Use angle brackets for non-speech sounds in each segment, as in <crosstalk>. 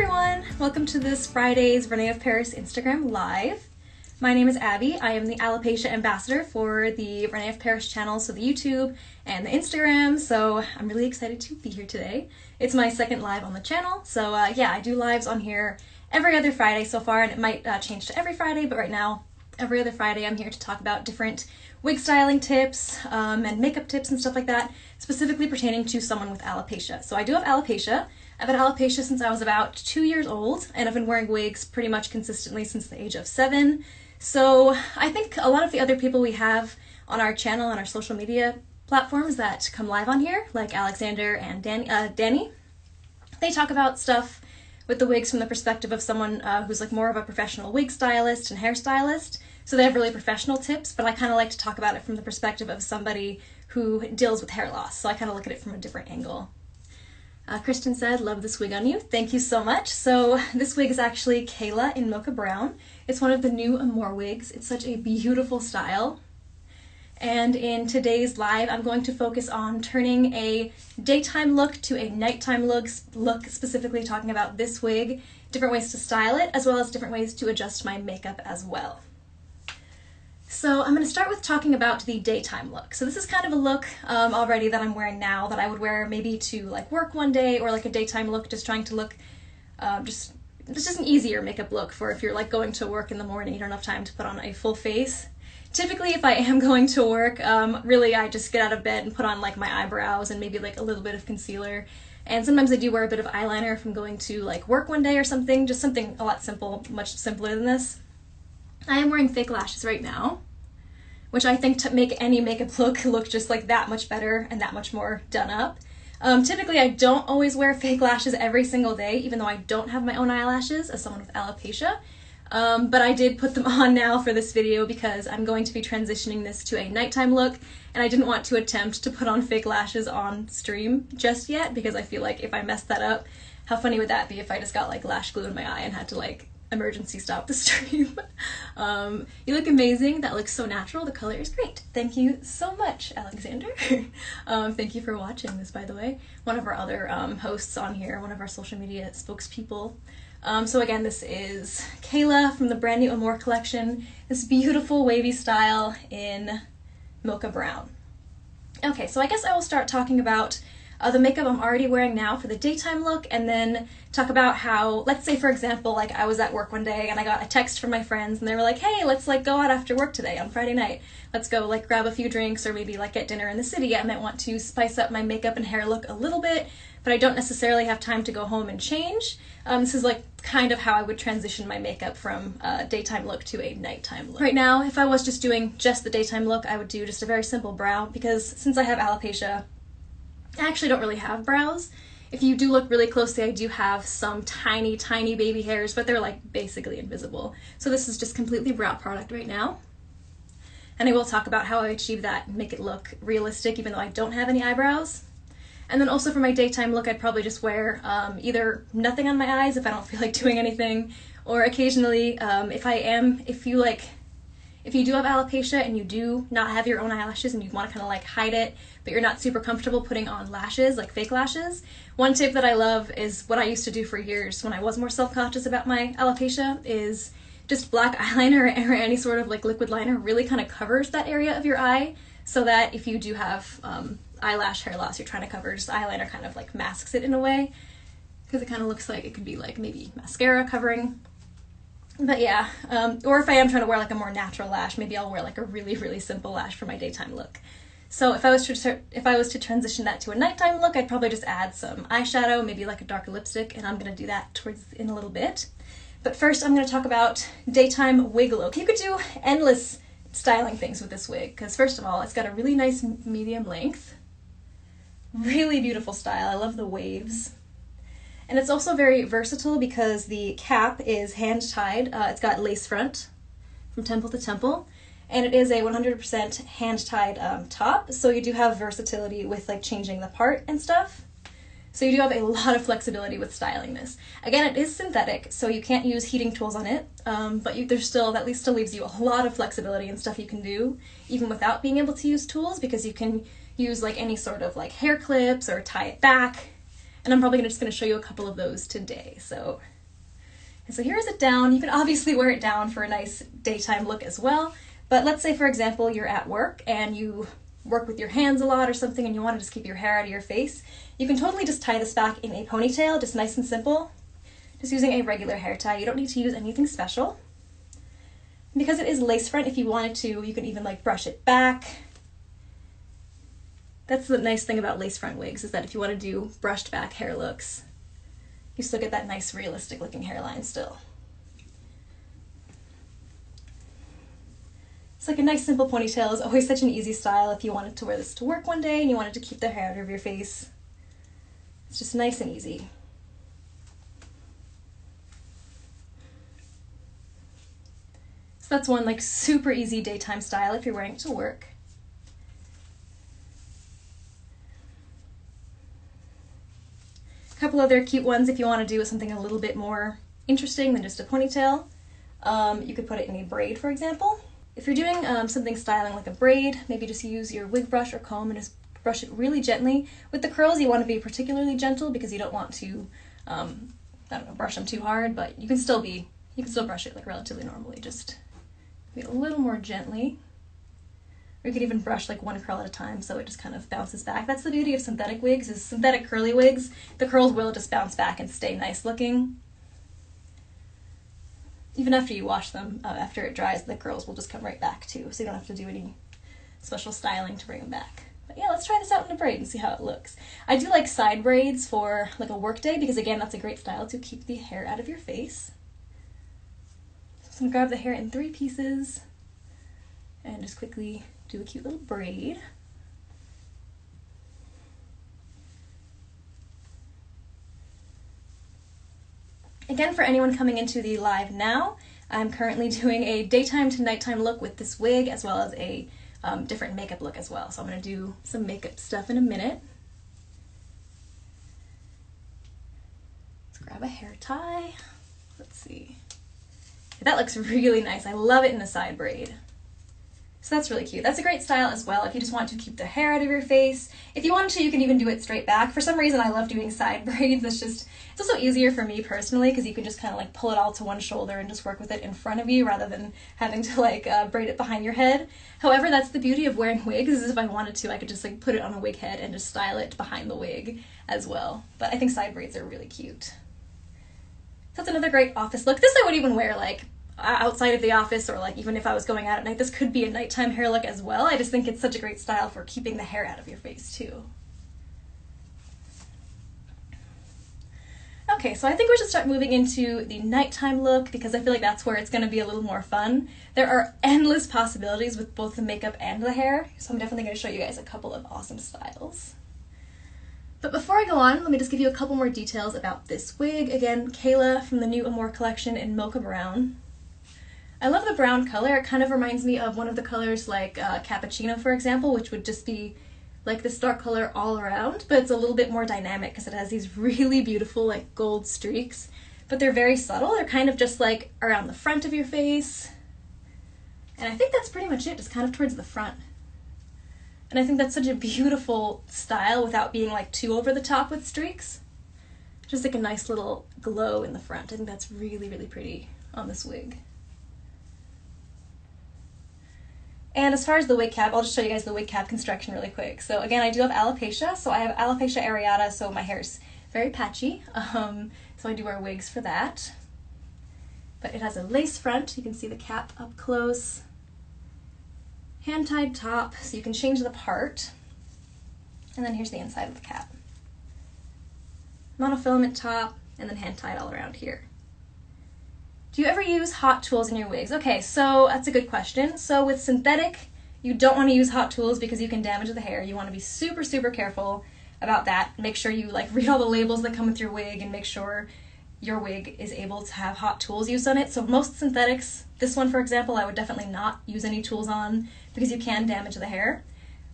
everyone! Welcome to this Friday's René of Paris Instagram Live. My name is Abby. I am the alopecia ambassador for the René of Paris channel, so the YouTube and the Instagram. So I'm really excited to be here today. It's my second live on the channel. So uh, yeah, I do lives on here every other Friday so far, and it might uh, change to every Friday, but right now, every other Friday, I'm here to talk about different wig styling tips um, and makeup tips and stuff like that, specifically pertaining to someone with alopecia. So I do have alopecia. I've had alopecia since I was about two years old, and I've been wearing wigs pretty much consistently since the age of seven. So I think a lot of the other people we have on our channel and our social media platforms that come live on here, like Alexander and Danny, uh, Danny they talk about stuff with the wigs from the perspective of someone uh, who's like more of a professional wig stylist and hairstylist. So they have really professional tips, but I kind of like to talk about it from the perspective of somebody who deals with hair loss. So I kind of look at it from a different angle. Uh, Kristen said, love this wig on you. Thank you so much. So this wig is actually Kayla in Mocha Brown. It's one of the new Amore wigs. It's such a beautiful style. And in today's live, I'm going to focus on turning a daytime look to a nighttime look, look specifically talking about this wig, different ways to style it, as well as different ways to adjust my makeup as well. So I'm going to start with talking about the daytime look. So this is kind of a look um, already that I'm wearing now that I would wear maybe to like work one day or like a daytime look, just trying to look um, just it's just an easier makeup look for if you're like going to work in the morning, you don't have time to put on a full face. Typically, if I am <laughs> going to work, um, really I just get out of bed and put on like my eyebrows and maybe like a little bit of concealer. And sometimes I do wear a bit of eyeliner if I'm going to like work one day or something, just something a lot simple, much simpler than this. I am wearing fake lashes right now, which I think to make any makeup look <laughs> look just like that much better and that much more done up. Um, typically, I don't always wear fake lashes every single day, even though I don't have my own eyelashes as someone with alopecia. Um, but I did put them <laughs> on now for this video because I'm going to be transitioning this to a nighttime look, and I didn't want to attempt to put on fake lashes on stream just yet because I feel like if I messed that up, how funny would that be if I just got like lash glue in my eye and had to like emergency stop the <laughs> stream. um, you look amazing. That looks so natural. The color is great. Thank you so much, Alexander. <laughs> um, thank you for watching this, by the way. One of our other um, hosts on here, one of our social media spokespeople. Um, so again, this is Kayla from the brand new Amore collection. This beautiful wavy style in Mocha Brown. Okay, so I guess I will start talking about uh, the makeup I'm already wearing now for the daytime look, and then talk about how, let's say for example, like I was at work one day and I got a text from my friends and they were like, hey, let's like go out after work today on Friday night. Let's go like grab a few drinks or maybe like get dinner in the city. I might want to spice up my makeup and hair look a little bit, but I don't necessarily have time to go home and change. Um, this is like kind of how I would transition my makeup from a daytime look to a nighttime look. Right now, if I was just doing just the daytime look, I would do just a very simple brow because since I have alopecia, I actually don't really have brows. If you do look really closely, I do have some tiny, tiny baby hairs, but they're like basically invisible. So this is just completely brow product right now. And I will talk about how I achieve that make it look realistic even though I don't have any eyebrows. And then also for my daytime look, I'd probably just wear um, either nothing on my eyes if I don't feel like <laughs> doing anything, or occasionally um, if I am, if you like if you do have alopecia and you do not have your own eyelashes and you want to kind of like hide it, but you're not super comfortable putting on lashes, like fake lashes, one tip that I love is what I used to do for years when I was more self-conscious about my alopecia is just black <laughs> eyeliner or any sort of like liquid liner really kind of covers that area of your eye so that if you do have um, eyelash hair loss you're trying to cover, just eyeliner kind of like masks it in a way because it kind of looks like it could be like maybe mascara covering but yeah, um, or if I am trying to wear like a more natural lash, maybe I'll wear like a really, really simple lash for my daytime look. So if I was to if I was to transition that to a nighttime look, I'd probably just add some eyeshadow, maybe like a darker lipstick, and I'm gonna do that towards in a little bit. But first, I'm gonna talk about daytime wig look. You could do endless styling things with this wig, because first of all, it's got a really nice medium length, really beautiful style. I love the waves. And it's also very versatile because the cap is hand tied. Uh, it's got lace front from temple to temple. And it is a 100% hand tied um, top. So you do have versatility with like changing the part and stuff. So you do have a <laughs> lot of flexibility with styling this. Again, it is synthetic, so you can't use heating tools on it, um, but you, there's still, that at least still leaves you a lot of flexibility and stuff you can do, even without being able to use tools, because you can use like any sort of like hair clips or tie it back And I'm probably just going to show you a couple of those today. So, and so here is it down. You can obviously wear it down for a nice daytime look as well. But let's say, for example, you're at work and you work with your hands a lot or something and you want to just keep your hair out of your face. You can totally just tie this back in a ponytail, just nice and simple. Just using a regular hair tie. You don't need to use anything special. because it is lace front, if you wanted to, you can even like brush it back that's the nice thing about lace front wigs is that if you want to do brushed back hair looks, you still get that nice realistic looking hairline still. It's like a nice simple ponytail is always such an easy style if you wanted to wear this to work one day and you wanted to keep the hair out of your face. It's just nice and easy. So that's one like super easy daytime style if you're wearing it to work. A couple other cute ones if you want to do something a little bit more interesting than just a ponytail. Um, you could put it in a braid, for example. If you're doing um, something styling like a braid, maybe just use your wig brush or comb and just brush it really gently. With the curls, you want to be particularly gentle because you don't want to, um, I don't know, brush them too hard, but you can still be, you can still brush it like relatively normally, just a little more gently. Or you could even brush like one curl at a time so it just kind of bounces back. That's the beauty of synthetic wigs is synthetic curly wigs, the curls will just bounce back and stay nice looking. Even after you wash them, uh, after it dries, the curls will just come right back too, so you don't have to do any special styling to bring them back. But yeah, let's try this out in a braid and see how it looks. I do like side braids for like a work day because again, that's a great style to keep the hair out of your face. So I'm gonna grab the hair in three pieces and just quickly do a cute little braid. Again, for anyone coming into the live now, I'm currently <laughs> doing a daytime to nighttime look with this wig as well as a um, different makeup look as well. So I'm going to do some makeup stuff in a minute. Let's grab a hair tie. Let's see. That looks <laughs> really nice. I love it in a side braid. So that's really cute. That's a great style as well if you just want to keep the hair out of your face. If you want to, you can even do it straight back. For some reason, I love doing <laughs> side braids. It's just, it's also easier for me personally because you can just kind of like pull it all to one shoulder and just work with it in front of you rather than having to like uh, braid it behind your head. However, that's the beauty of wearing <laughs> wigs is if I wanted to, I could just like put it on a wig head and just style it behind the wig as well. But I think side braids are really cute. That's another great office look. This I would even wear like outside of the office or like even if I was going out at night, this could be a nighttime hair look as well. I just think it's such a great style for keeping the hair out of your face too. Okay, so I think we should start moving into the nighttime look because I feel like that's where it's going to be a little more fun. There are endless possibilities with both the makeup and the hair, so I'm definitely going to show you guys a couple of awesome styles. But before I go on, let me just give you a couple more details about this wig. Again, Kayla from the new Amore collection in Mocha Brown. I love the brown color. It kind of reminds me of one of the colors like uh, cappuccino, for example, which would just be like this dark color all around, but it's a little bit more dynamic because it has these <laughs> really beautiful like gold streaks, but they're very subtle. They're kind of just like around the front of your face. And I think that's pretty much it, just kind of towards the front. And I think that's such a beautiful style without being like too over the top with streaks. Just like a nice little glow in the front. I think that's really, really pretty on this wig. And as far as the wig cap, I'll just show you guys the wig cap construction really quick. So again, I do have alopecia, so I have alopecia areata, so my hair is very patchy. <laughs> Um, so I do wear wigs for that. But it has a lace front, you can see the cap up close. Hand-tied top, so you can change the part. And then here's the inside of the cap. Monofilament top, and then hand-tied all around here. Do you ever use hot tools in your wigs? Okay, so that's a good question. So with synthetic, you don't want to use hot tools because you can damage the hair. You want to be super, super careful about that. Make sure you like <laughs> read all the labels that come with your wig and make sure your wig is able to have hot tools used on it. So most synthetics, this one for example, I would definitely not use any tools on because you can damage the hair.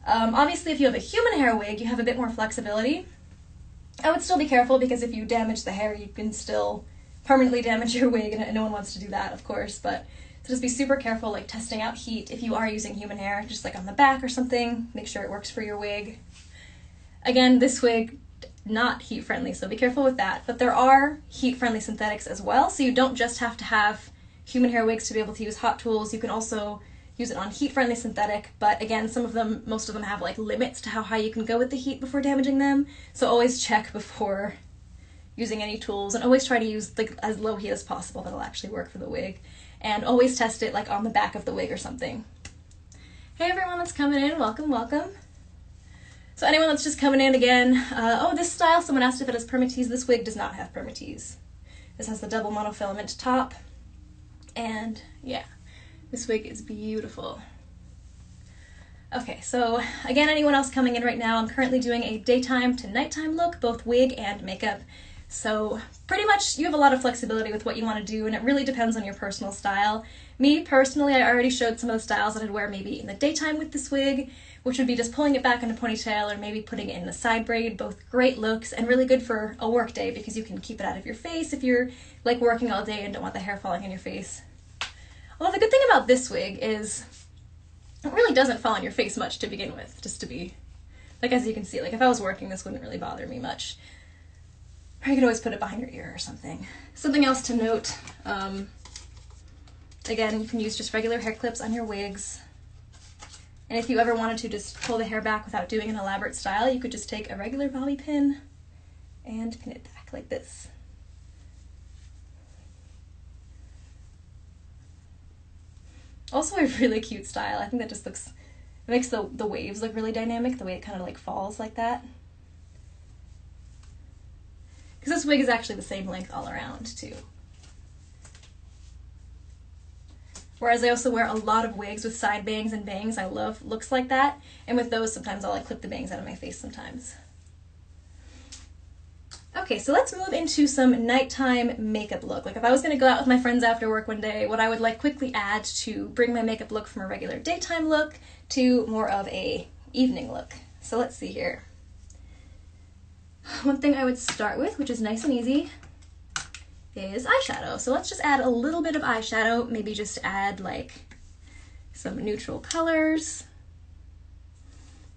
Um, obviously, if you have a human hair wig, you have a bit more flexibility. I would still be careful because if you damage the hair, you can still permanently damage your wig, and no one wants to do that, of course, but so just be super careful, like testing out heat if you are using human hair, just like on the back or something, make sure it works for your wig. Again, this wig not heat friendly, so be careful with that. But there are heat friendly synthetics as well, so you don't just have to have human hair wigs to be able to use hot tools. You can also use it on heat friendly synthetic, but again, some of them, most of them have like limits to how high you can go with the heat before damaging them. So always check before using any tools and always try to use like as low heat as possible that'll actually work for the wig. And always test it like on the back of the wig or something. Hey everyone that's coming in, welcome, welcome. So anyone that's just coming in again, uh, oh this style, someone asked if it has permatease. This wig does not have permatease. This has the double monofilament top and yeah, this wig is beautiful. Okay, so again, anyone else coming in right now, I'm currently doing a daytime to nighttime look, both wig and makeup. So pretty much you have a lot of flexibility with what you want to do and it really depends on your personal style. Me personally, I already showed some of the styles that I'd wear maybe in the daytime with this wig, which would be just pulling it back in a ponytail or maybe putting it in a side braid, both great looks and really good for a work day because you can keep it out of your face if you're like working all day and don't want the hair falling in your face. Well, the good thing about this wig is it really doesn't fall on your face much to begin with, just to be, like as you can see, like if I was working, this wouldn't really bother me much. You could always put it behind your ear or something. Something else to note, um, again, you can use just regular hair clips on your wigs. And if you ever wanted to just pull the hair back without doing an elaborate style, you could just take a regular bobby pin and pin it back like this. Also a really cute style. I think that just looks, it makes the, the waves look really dynamic, the way it kind of like falls like that. Because this wig is actually the same length all around too. Whereas I also wear a lot of wigs with side bangs and bangs. I love looks like that. And with those, sometimes I'll like clip the bangs out of my face sometimes. Okay, so let's move into some nighttime makeup look. Like if I was gonna go out with my friends after work one day, what I would like quickly add to bring my makeup look from a regular daytime look to more of a evening look. So let's see here. <sighs> One thing I would start with, which is nice and easy, is eyeshadow. So let's just add a little bit of eyeshadow, maybe just add like some neutral colors,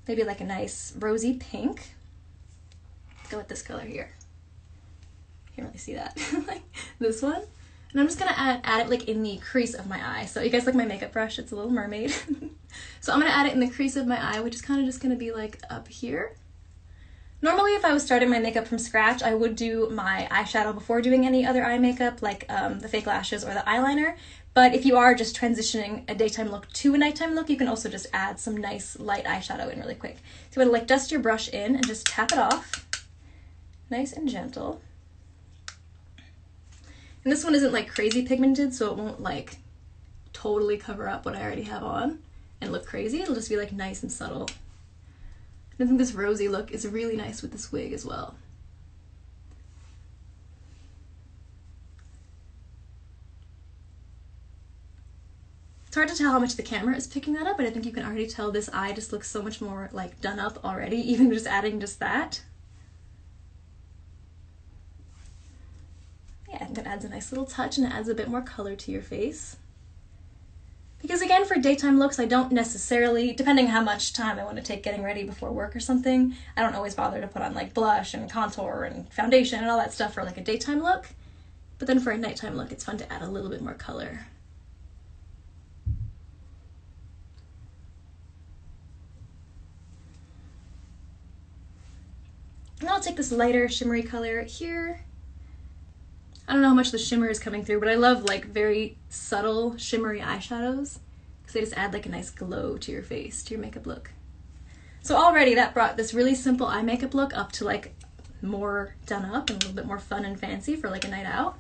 maybe like a nice rosy pink. Let's Go with this color here can't really see that. <laughs> like this one. And I'm just gonna add, add it like in the crease of my eye. So you guys like my makeup brush, it's a little mermaid. <laughs> so I'm gonna add it in the crease of my eye, which is kind of just gonna be like up here. Normally if I was starting my makeup from scratch, I would do my eyeshadow before doing any other eye makeup, like um, the fake lashes or the eyeliner. But if you are just transitioning a daytime look to a nighttime look, you can also just add some nice light eyeshadow in really quick. So you wanna like dust your brush in and just tap it off, nice and gentle. And this one isn't like crazy pigmented, so it won't like totally cover up what I already have on and look crazy. It'll just be like nice and subtle. And I think this rosy look is really nice with this wig as well. It's hard to tell how much the camera is picking that up, but I think you can already tell this eye just looks so much more like done up already, <laughs> even just adding just that. yeah, and it adds a nice little touch and it adds a bit more color to your face. Because again, for daytime looks, I don't necessarily, depending how much time I want to take getting ready before work or something, I don't always bother to put on like blush and contour and foundation and all that stuff for like a daytime look. But then for a nighttime look, it's fun to add a little bit more color. And I'll take this lighter shimmery color here I don't know how much the shimmer is coming through, but I love like very subtle shimmery eyeshadows because they just add like a nice glow to your face, to your makeup look. So already that brought this really simple eye makeup look up to like more done up and a little bit more fun and fancy for like a night out.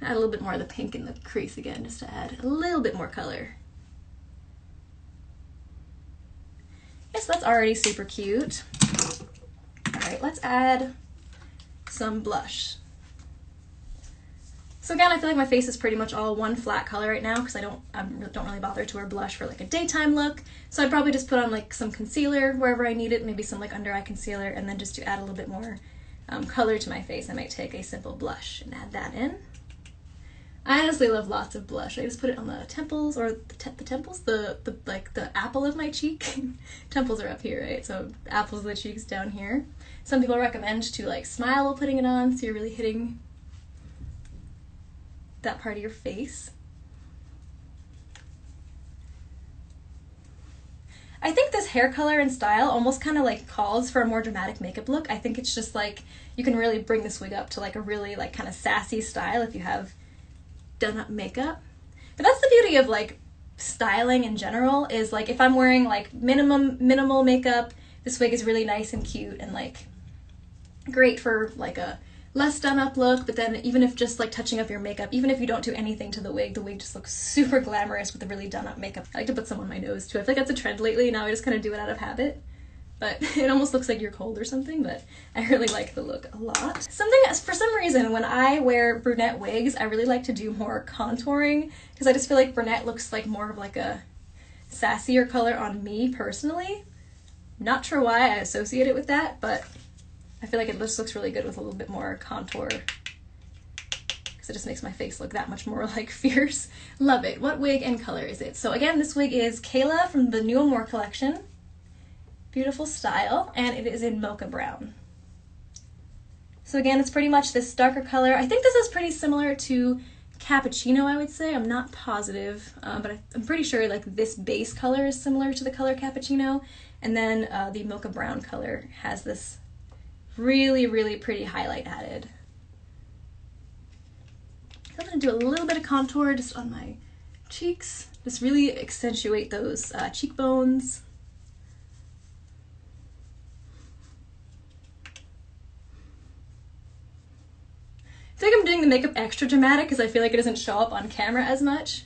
Add a little bit more of the pink in the crease again just to add a little bit more color. Yes, that's already super cute. All right, let's add some blush. So again, I feel like my face is pretty much all one flat color right now because I don't I don't really bother to wear blush for like a daytime look. So I'd probably just put on like some concealer wherever I need it, maybe some like under eye concealer, and then just to add a little bit more um, color to my face, I might take a simple blush and add that in. I honestly love lots of blush. I just put it on the temples or the, te- the temples, the, the like the apple of my cheek. <laughs> temples are up here, right? So apples of the cheeks down here. Some people recommend to like smile while putting it on, so you're really hitting that part of your face. I think this hair color and style almost kind of like calls for a more dramatic makeup look. I think it's just like you can really bring this wig up to like a really like kind of sassy style if you have done up makeup. But that's the beauty of like styling in general is like if I'm wearing like minimum minimal makeup, this wig is really nice and cute and like great for like a less done up look, but then even if just like touching up your makeup, even if you don't do anything to the wig, the wig just looks <laughs> super glamorous with a really done up makeup. I like to put some on my nose too. I feel like that's a trend lately. Now I just kind of do it out of habit. But <laughs> it almost looks like you're cold or something, but I really like the look a lot. Something, for some reason, when I wear brunette wigs, I really like to do more contouring because I just feel like brunette looks like more of like a sassier color on me personally. Not sure why I associate it with that, but I feel like it just looks really good with a little bit more contour because it just makes my face look that much more <laughs> like fierce. Love it. What wig and color is it? So again, this wig is Kayla from the New Amore collection. Beautiful style, and it is in mocha brown. So again, it's pretty much this darker color. I think this is pretty similar to cappuccino, I would say. I'm not positive, uh, but I, am pretty sure like this base color is similar to the color cappuccino. And then uh, the mocha brown color has this Really, really pretty highlight added. I'm to do a little bit of contour just on my cheeks. Just really accentuate those uh, cheekbones. I feel like I'm doing the makeup extra dramatic because I feel like it doesn't show up on camera as much.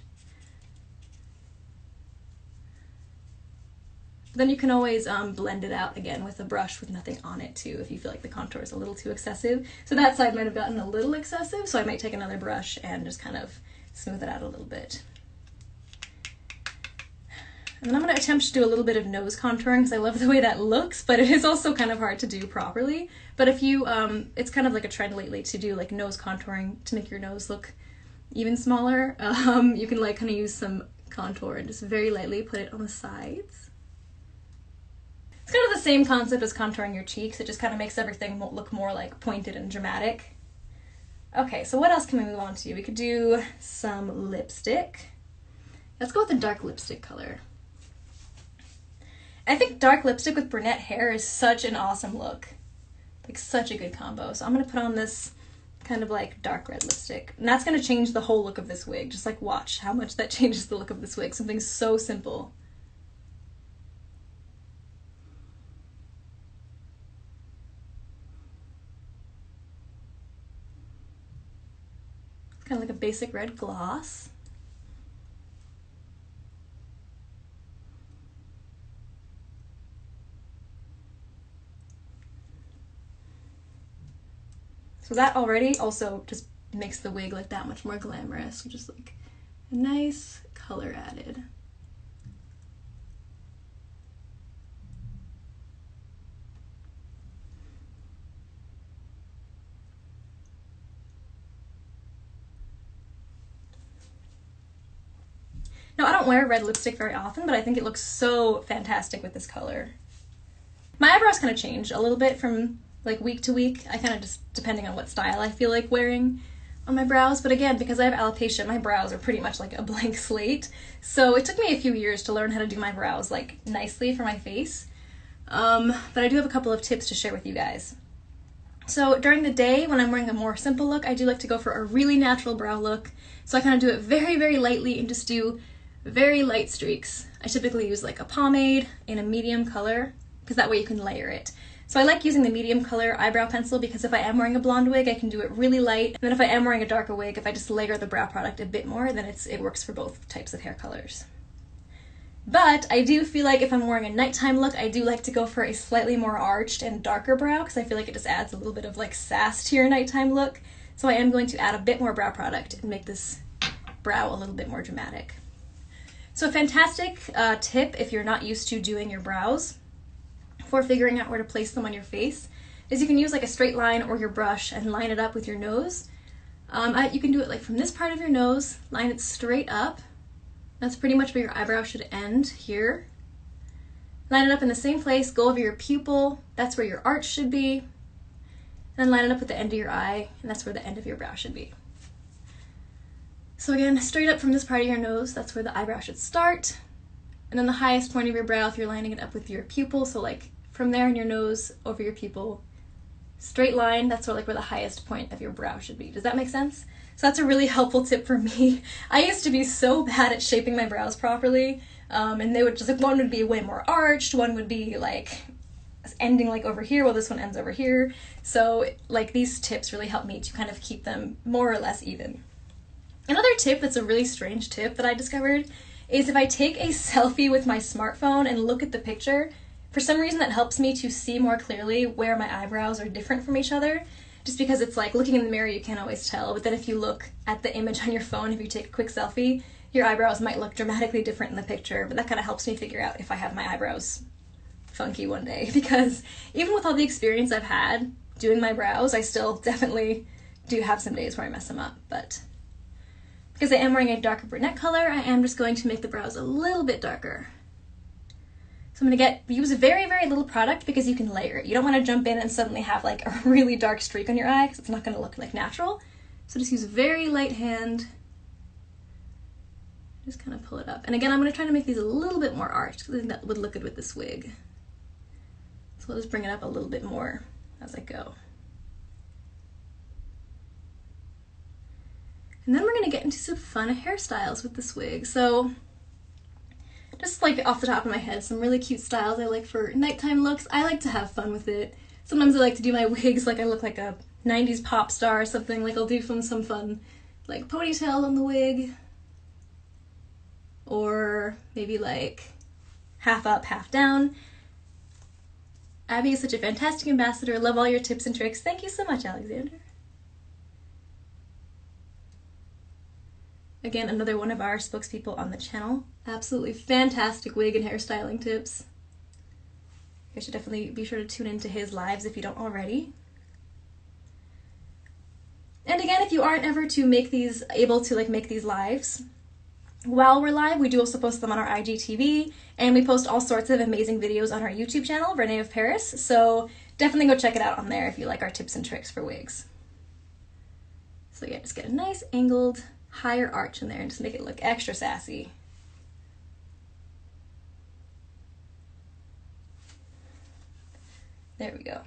Then you can always um, blend it out again with a brush with nothing on it too if you feel like the contour is a little too excessive. So that side might have gotten a little excessive, so I might take another brush and just kind of smooth it out a little bit. And then I'm going to attempt to do a little bit of nose contouring because I love the way that looks, but it is also kind of hard to do properly. But if you, um, it's kind of like a trend lately to do like nose contouring to make your nose look even smaller. <laughs> Um, you can like kind of use some contour and just very lightly put it on the sides. It's kind of the same concept as contouring your cheeks. It just kind of makes everything look more like pointed and dramatic. Okay, so what else can we move on to? We could do some lipstick. Let's go with a dark lipstick color. I think dark lipstick with brunette hair is such an awesome look. Like such a good combo. So I'm to put on this kind of like dark red lipstick. And that's to change the whole look of this wig. Just like watch how much that <laughs> changes the look of this wig. Something so simple. kind of like a basic red gloss. So that already also just makes the wig look that much more glamorous, which is like a nice color added. Now, I don't wear red lipstick very often, but I think it looks so fantastic with this color. My eyebrows kind of change a little bit from like week to week. I kind of just, depending on what style I feel like wearing on my brows. But again, because I have alopecia, my brows are pretty much like a <laughs> blank slate. So it took me a few years to learn how to do my brows like nicely for my face. Um, but I do have a couple of tips to share with you guys. So during the day, when I'm wearing a more simple look, I do like to go for a really natural brow look. So I kind of do it very, very lightly and just do very light streaks. I typically use like a pomade in a medium color because that way you can layer it. So I like using the medium color eyebrow pencil because if I am wearing a blonde wig, I can do it really light. And then if I am wearing a darker wig, if I just layer the brow product a bit more, then it's it works for both types of hair colors. But I do feel like if I'm wearing a nighttime look, I do like to go for a slightly more arched and darker brow because I feel like it just adds a little bit of like sass to your nighttime look. So I am going to add a bit more brow product and make this brow a little bit more dramatic. So a fantastic uh, tip if you're not used to doing your brows for figuring out where to place them on your face is you can use like a straight line or your brush and line it up with your nose. Um, I, you can do it like from this part of your nose, line it straight up. That's pretty much where your eyebrow should end here. Line it up in the same place, go over your pupil, that's where your arch should be. And then line it up with the end of your eye, and that's where the end of your brow should be. So again, straight up from this part of your nose, that's where the eyebrow should start. And then the highest point of your brow, if you're lining it up with your pupil, so like from there in your nose over your pupil, straight line, that's where like where the highest point of your brow should be. Does that make sense? So that's a really helpful tip for me. <laughs> I used to be so bad at shaping my brows properly, um, and they would just like one would be way more arched, one would be like ending like over here while this one ends over here. So like these tips really help me to kind of keep them more or less even. Another tip that's a really strange tip that I discovered is if I take a selfie with my smartphone and look at the picture, for some reason that helps me to see more clearly where my eyebrows are different from each other. Just because it's like looking in the mirror, you can't always tell. But then if you look at the image on your phone, if you take a quick selfie, your eyebrows might look dramatically different in the picture. But that kind of helps me figure out if I have my eyebrows funky one day. <laughs> Because even with all the experience I've had doing my brows, I still definitely do have some days where I mess them up. But because I am wearing a darker brunette color, I am just going to make the brows a little bit darker. So I'm gonna get use very, very little product because you can layer it. You don't wanna jump in and suddenly have like a <laughs> really dark streak on your eye because it's not gonna look like natural. So just use a very light hand. Just kind of pull it up. And again, I'm gonna try to make these a little bit more arched because I think that would look good with this wig. So I'll just bring it up a little bit more as I go. And then we're gonna get into some fun hairstyles with this wig. So just like off the top of my head, some really cute styles I like for nighttime looks. I like to have fun with it. Sometimes I like to do my <laughs> wigs like I look like a 90s pop star or something. Like I'll do some, some fun like ponytail on the wig. Or maybe like half up, half down. Abby is such a fantastic ambassador. Love all your tips and tricks. Thank you so much, Alexander. Again, another one of our spokespeople on the channel. Absolutely fantastic wig and hairstyling tips. You should definitely be sure to tune into his lives if you don't already. And again, if you aren't ever to make these, able to like make these lives, while we're live, we do also post them on our IGTV, and we post all sorts of amazing videos on our YouTube channel, René of Paris. So definitely go check it out on there if you like our tips and tricks for wigs. So yeah, just get a nice angled higher arch in there and just make it look extra sassy. There we go.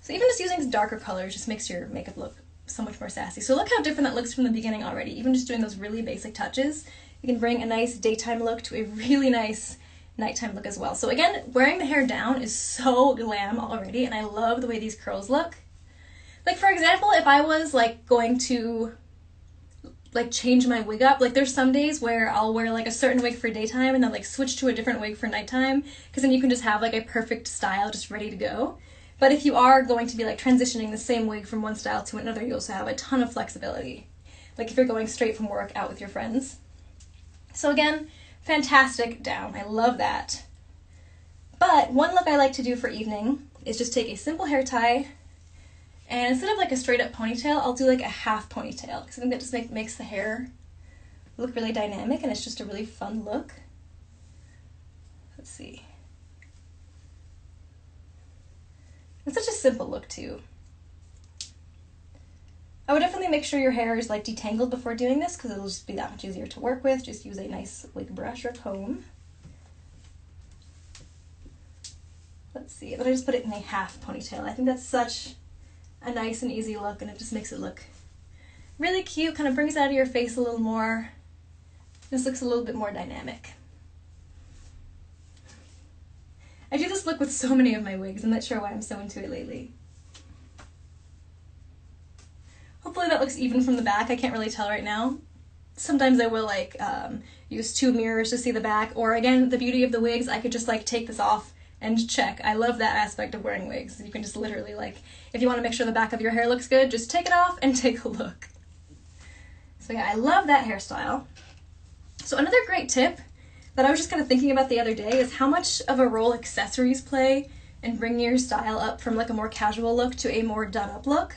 So even just using darker colors just makes your makeup look so much more sassy. So look how different that looks from the beginning already. Even just doing those really basic touches, you can bring a nice daytime look to a really nice nighttime look as well. So again, wearing the hair down is so glam already, and I love the way these curls look. Like for example, if I was like going to like change my wig up. Like there's some days where I'll wear like a certain wig for daytime and then like switch to a different wig for nighttime because then you can just have like a perfect style just ready to go. But if you are going to be like transitioning the same wig from one style to another, you also have a ton of flexibility. Like if you're going straight from work out with your friends. So again, fantastic down. I love that. But one look I like to do for evening is just take a simple hair tie and instead of like a straight up ponytail, I'll do like a half ponytail because I think that just make, makes the hair look really dynamic and it's just a really fun look. Let's see. It's such a simple look too. I would definitely make sure your hair is like detangled before doing this because it'll just be that much easier to work with. Just use a nice like brush or comb. Let's see, but I just put it in a half ponytail. I think that's such a nice and easy look and it just makes it look really cute, kind of brings it out of your face a little more. This looks a little bit more dynamic. I do this look with so many of my wigs. I'm not sure why I'm so into it lately. Hopefully that looks even from the back. I can't really tell right now. Sometimes I will like um, use two mirrors to see the back, or again, the beauty of the wigs, I could just like take this off and check. I love that aspect of wearing wigs. You can just literally like, if you want to make sure the back of your hair looks good, just take it off and <laughs> take a look. So yeah, I love that hairstyle. So another great tip that I was just kind of thinking about the other day is how much of a role accessories play in bringing your style up from like a more casual look to a more done up look.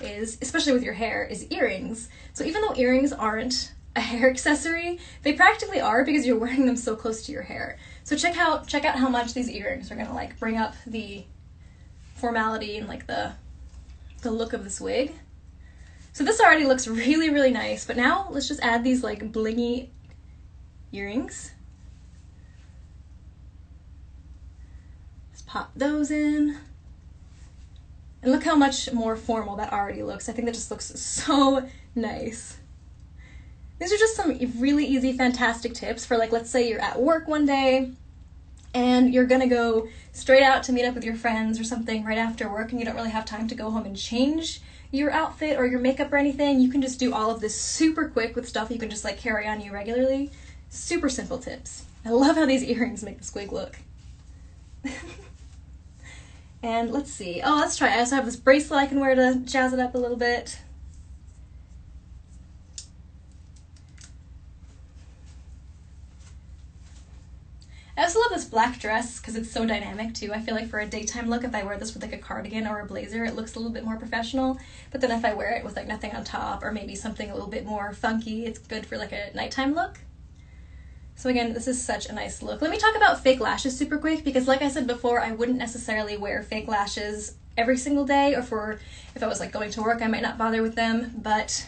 is, especially with your hair, is earrings. So even though earrings aren't a <laughs> hair accessory, they practically are because you're wearing them so close to your hair. So check out check out how much these earrings are gonna like bring up the formality and like the the look of this wig. So this already looks really, really nice, but now let's just add these like blingy earrings. Let's pop those in. And look how much more formal that already looks. I think that just looks so nice. These are just some really easy, fantastic tips for like, let's say you're at work one day and you're gonna go straight out to meet up with your friends or something right after work and you don't really have time to go home and change your outfit or your makeup or anything, you can just do all of this super quick with stuff you can just like carry on you regularly. Super simple tips. I love how these earrings make the squig look. <laughs> and let's see. Oh, let's try. I also have this bracelet I can wear to jazz it up a little bit. I also love this black dress because it's so dynamic too. I feel like for a daytime look, if I wear this with like a cardigan or a blazer, it looks a little bit more professional. But then if I wear it with like nothing on top or maybe something a little bit more funky, it's good for like a nighttime look. So again, this is such a nice look. Let me talk about fake lashes super quick because like I said before, I wouldn't necessarily wear fake lashes every single day or for if I was like going to work, I might not bother with them, but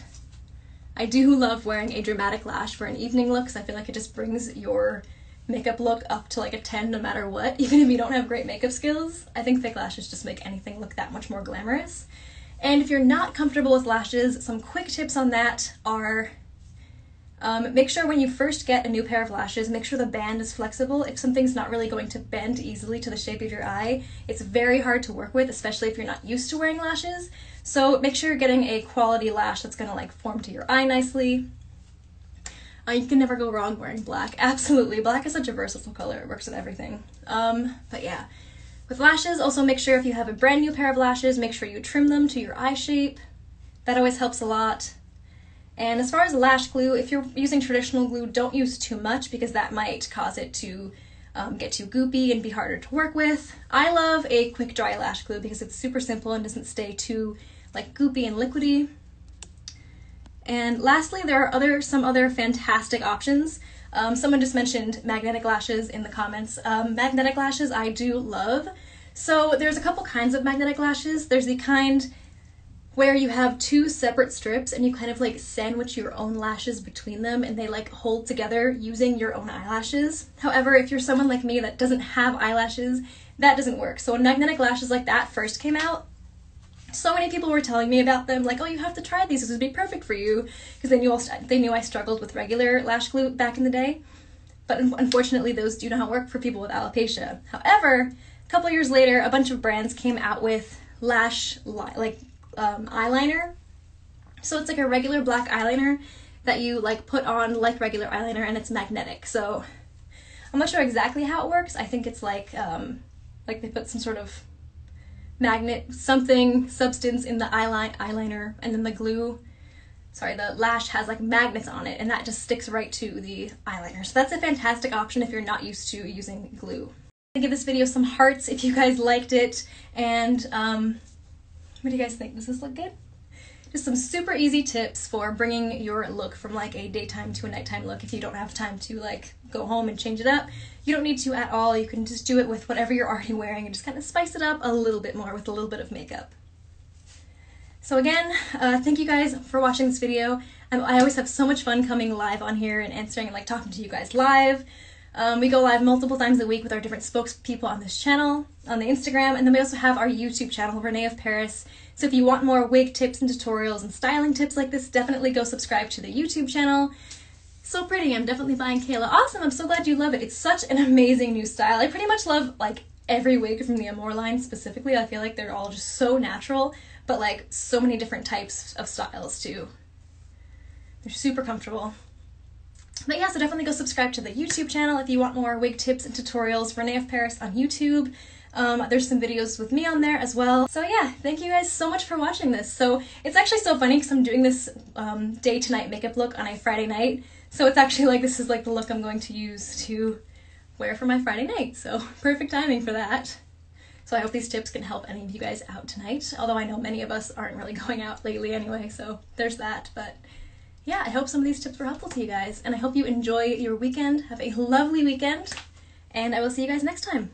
I do love wearing a dramatic lash for an evening look because I feel like it just brings your makeup look up to like a 10 no matter what, <laughs> even if you don't have great makeup skills. I think fake lashes just make anything look that much more glamorous. And if you're not comfortable with lashes, some quick tips on that are um, make sure when you first get a new pair of lashes, make sure the band is flexible. If something's not really going to bend easily to the shape of your eye, it's very hard to work with, especially if you're not used to wearing lashes. So make sure you're getting a quality lash that's gonna like form to your eye nicely. You can never go wrong wearing black. Absolutely. Black is such a versatile color. It works with everything. Um, but yeah. With lashes, also make sure if you have a brand new pair of lashes, make sure you trim them to your eye shape. That always helps a lot. And as far as lash glue, if you're using traditional glue, don't use too much because that might cause it to um, get too goopy and be harder to work with. I love a quick dry lash glue because it's super simple and doesn't stay too like goopy and liquidy. And lastly, there are other some other fantastic options. Um, someone just mentioned magnetic lashes in the comments. Um, magnetic lashes I do love. So there's a couple kinds of magnetic lashes. There's the kind where you have two separate strips and you kind of like sandwich your own lashes between them and they like hold together using your own eyelashes. However, if you're someone like me that doesn't have eyelashes, that doesn't work. So when magnetic lashes like that first came out, so many people were telling me about them, like, oh, you have to try these. This would be perfect for you, because they knew they knew I struggled with regular lash glue back in the day. But unfortunately, those do not work for people with alopecia. However, a couple years later, a bunch of brands came out with lash li- like um, eyeliner. So it's like a regular black eyeliner that you like put on like regular eyeliner, and it's magnetic. So I'm not sure exactly how it works. I think it's like um, like they put some sort of magnet something substance in the eyeline eyeliner and then the glue. Sorry the lash has like magnets on it and that just sticks right to the eyeliner. So that's a fantastic option if you're not used to using glue. Give this video some hearts if you guys liked it and um, what do you guys think? Does this look good just some super easy tips for bringing your look from like a daytime to a nighttime look if you don't have time to like go home and change it up. You don't need to at all. You can just do it with whatever you're already wearing and just kind of spice it up a little bit more with a little bit of makeup. So again, uh, thank you guys for watching this video. I'm, I always have so much fun coming live on here and answering and like talking to you guys live. Um, we go live multiple times a week with our different spokespeople on this channel, on the Instagram, and then we also have our YouTube channel, René of Paris. So if you want more wig tips and tutorials and styling tips like this, definitely go subscribe to the YouTube channel. So pretty, I'm definitely buying Kayla. Awesome, I'm so glad you love it. It's such an amazing new style. I pretty much love like every wig from the Amore line specifically. I feel like they're all just so natural, but like so many different types of styles too. They're super comfortable. But yeah, so definitely go subscribe to the YouTube channel if you want more wig tips and tutorials. René of Paris on YouTube. Um, there's some videos with me on there as well. So yeah, thank you guys so much for watching this. So it's actually so funny because I'm doing this um, day to night makeup look on a Friday night. So it's actually like this is like the look I'm going to use to wear for my Friday night. So <laughs> perfect timing for that. So I hope these tips can help any of you guys out tonight. Although I know many of us aren't really <laughs> going out lately anyway, so there's that. But yeah, I hope some of these tips were helpful to you guys, and I hope you enjoy your weekend. Have a lovely weekend, and I will see you guys next time.